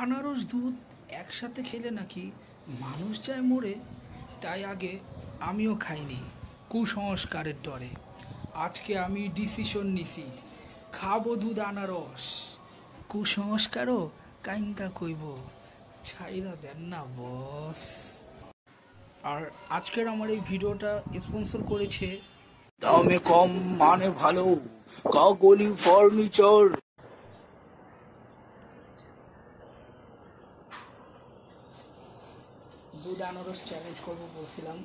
আনারস দুধ একসাথে খেলে নাকি মানুষ যায় মরে? তাই আগে আমিও খাইনি, কুসংস্কারের ডরে। আজকে আমি ডিসিশন নিছি, খাব দুধ আনারস। কুসংস্কারও কাইন্দা কইব ছাইরা দেন না, বস। আর আজকের আমার এই ভিডিওটা স্পন্সর করেছে দামে কম মানে ভালো। কাগলি, ফার্নিচার। দুধ আনারস চ্যালেঞ্জ করব বলছিলাম।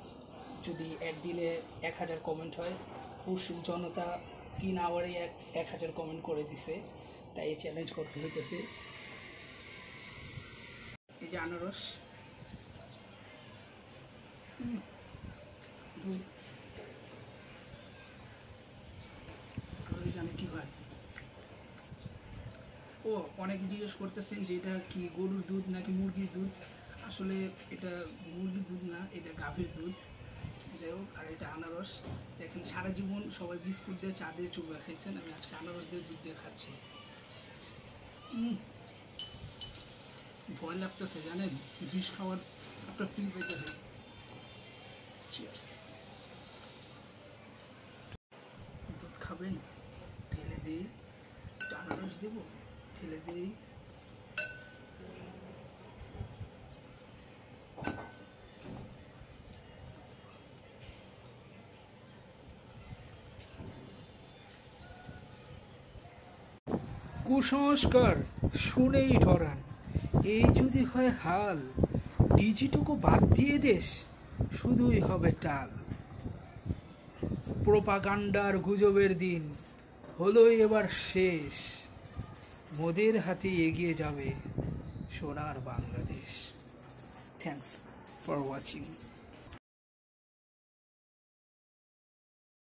যদি একদিনে এক হাজার কমেন্ট হয় পরশু জনতা তিন আওয়ারে এক এক হাজার কমেন্ট করে দিছে। তাই এই চ্যালেঞ্জ করতে হইতেছে। এই যে আনারস। দুধ জানি কি ও, অনেকে জিজ্ঞেস করতেছেন যে এটা কি গরুর দুধ নাকি মুরগির দুধ? আসলে এটা মুরগির দুধ না, এটা গাভীর দুধ। যাই হোক, আর এটা আনারস। দেখেন, সারা জীবন সবাই বিস্কুট দিয়ে চা দিয়ে চুবা খাইছেন, আমি আজকে আনারস দিয়ে দুধ দিয়ে খাচ্ছি। ভয় লাগতেছে, জানেন? বিষ খাওয়ার একটা ফিল পেতেছে দুধ খাবেন ঠেলে একটু আনারস দেবো ঠেলে দিই। কুসংস্কার শুনেই ঠরান এই যদি হয় হাল, ডিজিটুকু বাদ দিয়ে দেশ শুধুই হবে টাল। প্রোপাগান্ডার গুজবের দিন হলোই এবার শেষ। মোদের হাতে এগিয়ে যাবে সোনার বাংলাদেশ। Thanks for watching